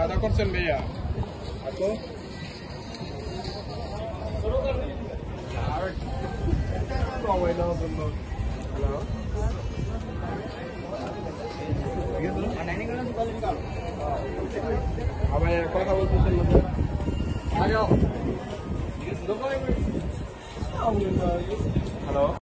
সাদা করছেন ভাইয়া এত আবার কথা বলতেছেন হ্যালো